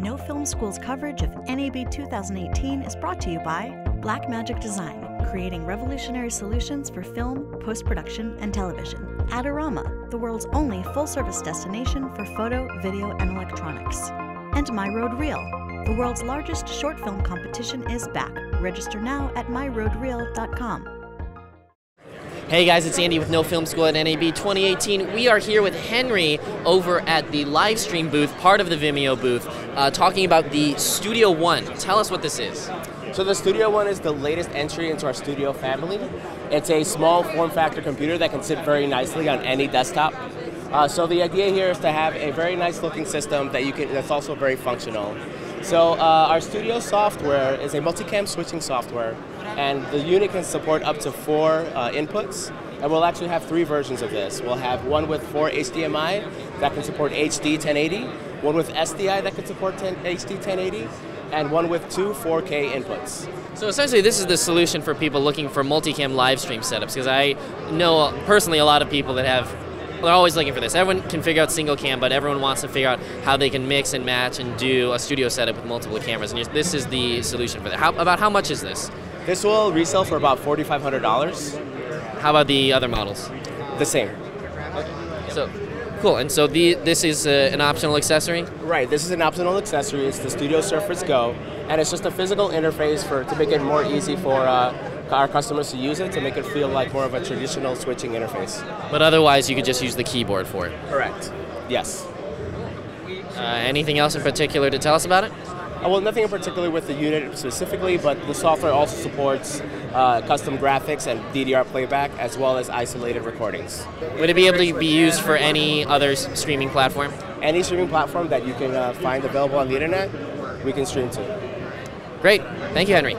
No Film School's coverage of NAB 2018 is brought to you by Blackmagic Design, creating revolutionary solutions for film, post production, and television. Adorama, the world's only full service destination for photo, video, and electronics. And My Rode Reel, the world's largest short film competition is back. Register now at myrodereel.com. Hey guys, it's Andy with No Film School at NAB 2018. We are here with Henry over at the live stream booth, part of the Vimeo booth, uh, talking about the Studio One. Tell us what this is. So the Studio One is the latest entry into our studio family. It's a small form factor computer that can sit very nicely on any desktop. Uh, so the idea here is to have a very nice looking system that you can that's also very functional. So uh, our studio software is a multicam switching software, and the unit can support up to four uh, inputs. And we'll actually have three versions of this. We'll have one with four HDMI that can support HD 1080, one with SDI that can support 10, HD 1080, and one with two 4K inputs. So essentially, this is the solution for people looking for multicam live stream setups. Because I know personally a lot of people that have they're always looking for this. Everyone can figure out single cam, but everyone wants to figure out how they can mix and match and do a studio setup with multiple cameras. And this is the solution for that. How, about how much is this? This will resell for about $4,500. How about the other models? The same. So, cool. And so the this is uh, an optional accessory. Right. This is an optional accessory. It's the Studio Surface Go, and it's just a physical interface for to make it more easy for uh, our customers to use it to make it feel like more of a traditional switching interface. But otherwise, you could just use the keyboard for it. Correct. Yes. Uh, anything else in particular to tell us about it? Uh, well, nothing in particular with the unit specifically, but the software also supports uh, custom graphics and DDR playback as well as isolated recordings. Would it be able to be used for any other streaming platform? Any streaming platform that you can uh, find available on the internet, we can stream to. Great. Thank you, Henry.